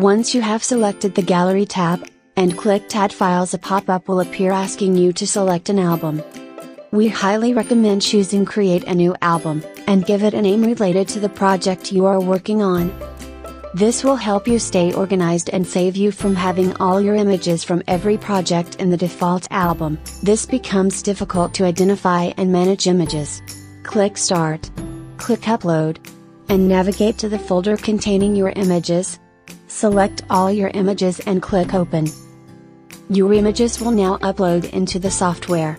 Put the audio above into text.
Once you have selected the Gallery tab, and clicked Add Files a pop-up will appear asking you to select an album. We highly recommend choosing Create a new album, and give it a name related to the project you are working on. This will help you stay organized and save you from having all your images from every project in the default album. This becomes difficult to identify and manage images. Click Start. Click Upload. And navigate to the folder containing your images. Select all your images and click Open. Your images will now upload into the software.